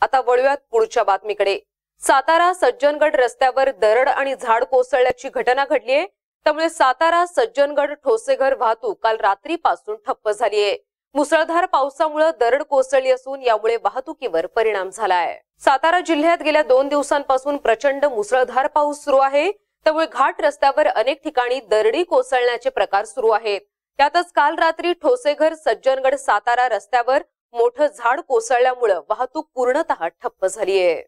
आता वळूयात पुढच्या बातमीकडे. सातारा सज्जनगड रस्त्यावर दरड आणि झाड कोसळल्याची घटना घडलीये त्यामुळे सातारा सज्जनगड ठोसेघर वाहतूक काल रात्रीपासून ठप्प झालीय. मुसळधार पावसामुळे दरड कोसळली असून यामुळे वाहतुकीवर परिणाम झालाय. सातारा जिल्ह्यात गेल्या दोन दिवसांपासून प्रचंड मुसळधार पाऊस सुरू आहे त्यामुळे घाट रस्त्यावर अनेक ठिकाणी दरडी कोसळण्याचे प्रकार सुरू आहेत. त्यातच काल रात्री ठोसेघर सज्जनगड सातारा रस्त्यावर मोठं झाड कोसळल्यामुळं वाहतूक पूर्णतः ठप्प झालीय.